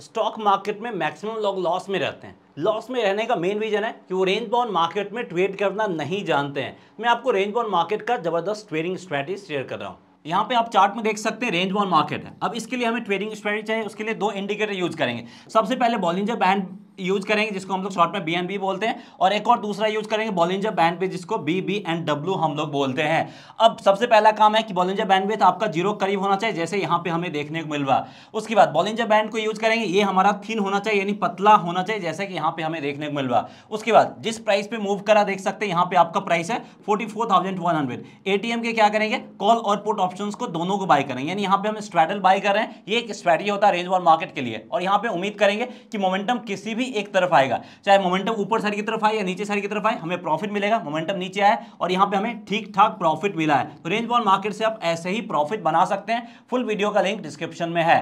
Stock market में maximum लोग loss में रहते हैं। लॉस में रहने का मेन रीजन है कि वो रेंज बाउंड मार्केट में ट्रेड करना नहीं जानते हैं। मैं आपको रेंज बाउंड मार्केट का ज़बरदस्त ट्रेडिंग स्ट्रेटेजी शेयर कर रहा हूँ। यहाँ पे आप चार्ट में देख सकते हैं रेंज बाउंड मार्केट है। अब इसके लिए हमें ट्रेडिंग स्ट्रेटेजी चाहिए, उसके लिए दो इंडिकेटर यूज़ करेंगे। सबसे पहले बॉलिंजर बैंड यूज़ करेंगे, जिसको हम लोग शॉर्ट में बी एन बी बोलते हैं, और एक और दूसरा यूज़ करेंगे बॉलिंजर बैंड पे जिसको बी बी एंड डब्ल्यू हम लोग बोलते हैं। अब सबसे पहला काम है कि बॉलिंजर बैंड विथ आपका ज़ीरो करीब होना चाहिए, जैसे यहाँ पे हमें देखने को मिल रहा उसके बाद बॉलिंजर बैंड को यूज़ करेंगे, ये हमारा थिन होना चाहिए, यानी पतला होना चाहिए, जैसे कि यहाँ पे हमें देखने को मिल रहा उसके बाद जिस प्राइस पे मूव करा, देख सकते हैं, यहाँ पे आपका प्राइस है forty four thousand one hundred ATM के क्या करेंगे? कॉल और पुट ऑप्शंस को दोनों को बाय करेंगे। यानी यहाँ पे हम स्ट्रेटल बाय कर रहे हैं। ये एक स्ट्रेटजी होता है रेंज वॉल मार्केट के लिए। और यहाँ पे उम्मीद करेंगे कि मोमेंटम किसी भी एक तरफ़ आएगा। चाहे मोमेंटम ऊपर साइड की तरफ़ आए या नीचे साइड की तरफ़ आए, हमें प्रॉफिट मिलेगा मोमेंटम नीचे आए और यहाँ पे हमें ठीक ठाक प्रॉफिट मिला है। तो रेंज बॉल मार्केट से आप ऐसे ही प्रॉफिट बना सकते हैं। फुल वीडियो का लिंक डिस्क्रिप्शन में है।